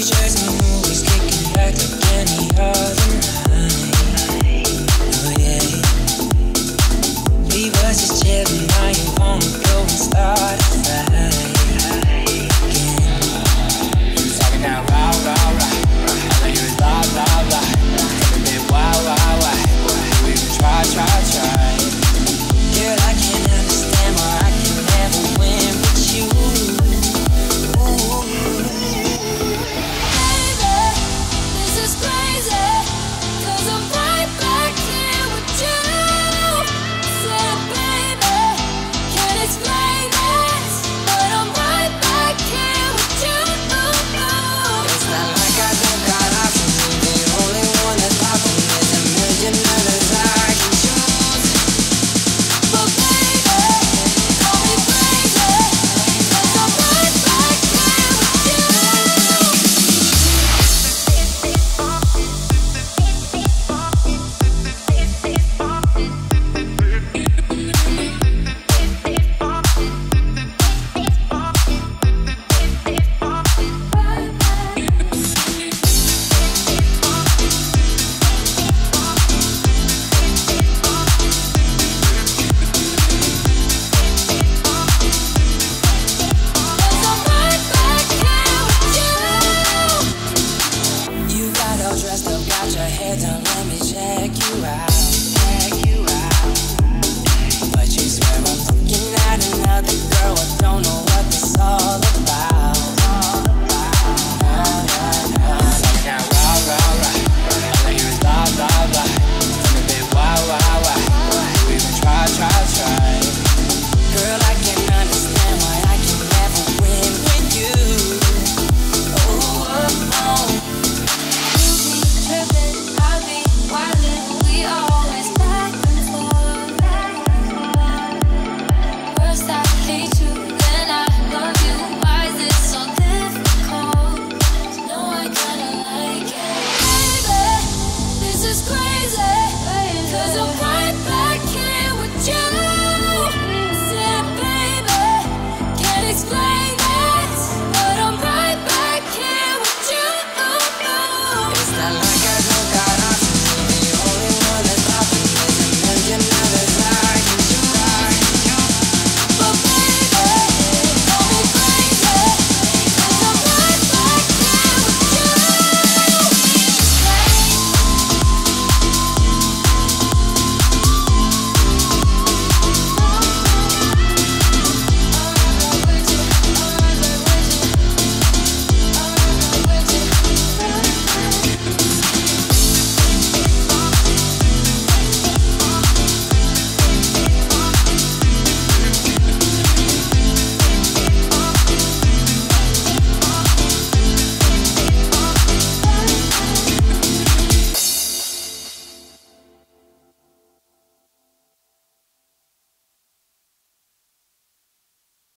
DJs head down, let me.